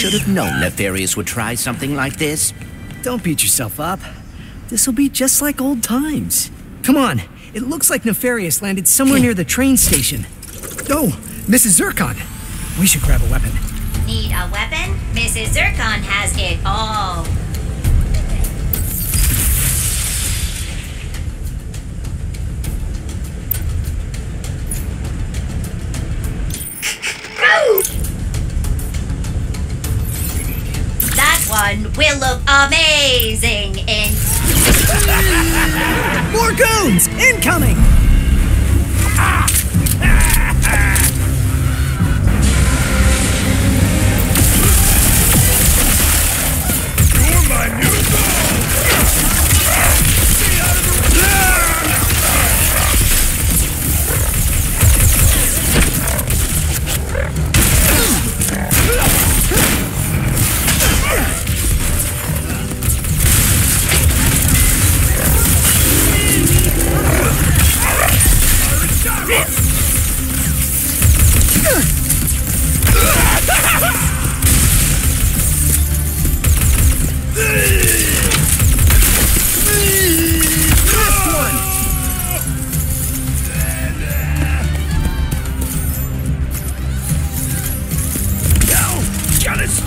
I should have known Nefarious would try something like this. Don't beat yourself up. This'll be just like old times. Come on, it looks like Nefarious landed somewhere near the train station. Oh, Mrs. Zircon. We should grab a weapon. Need a weapon? Mrs. Zircon has it all. One look amazing in More goons! Incoming!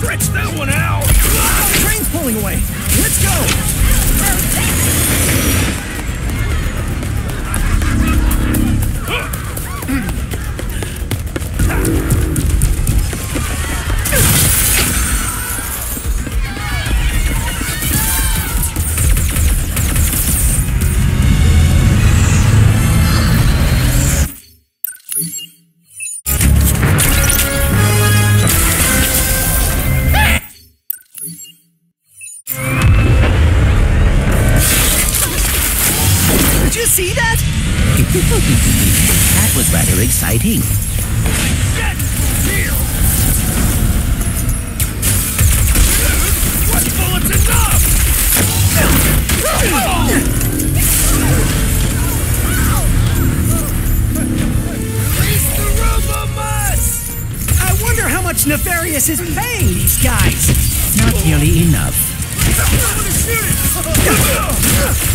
Stretch that one out! Ah, train's pulling away. Let's go! You see that? That was rather exciting. Get here! One bullet's enough! Release the! I wonder how much Nefarious is paying these guys. Not nearly enough.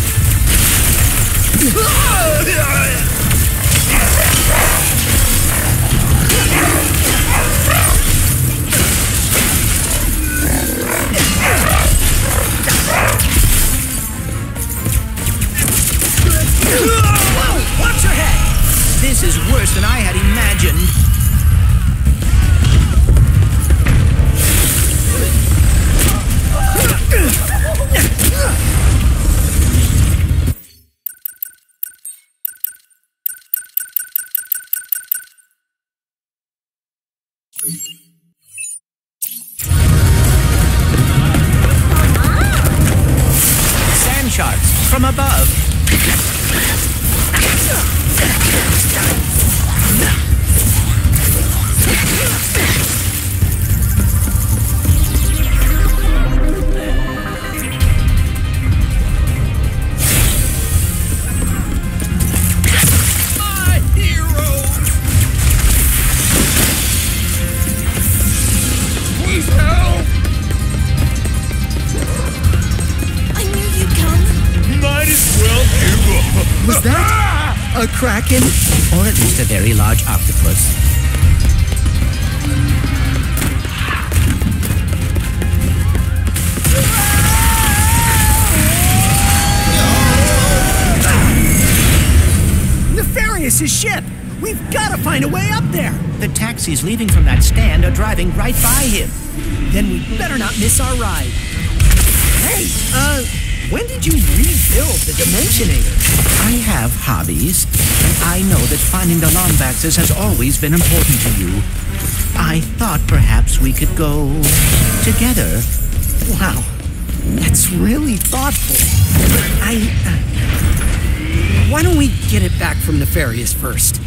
Watch your head! This is worse than I had imagined. Was that a kraken? Or at least a very large octopus. Nefarious's ship! We've got to find a way up there! The taxis leaving from that stand are driving right by him. Then we better not miss our ride. Hey, uh, when did you rebuild the Dimensionator? I have hobbies. and I know that finding the Lombaxes has always been important to you. I thought perhaps we could go together. Wow, that's really thoughtful. I. Uh, why don't we get it back from Nefarious first?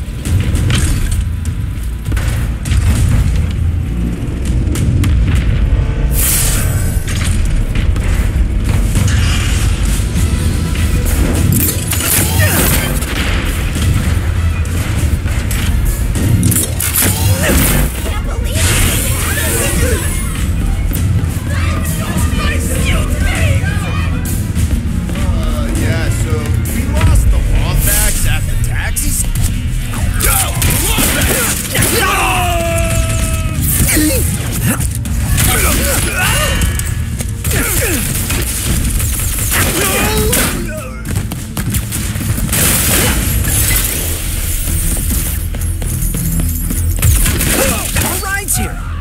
here.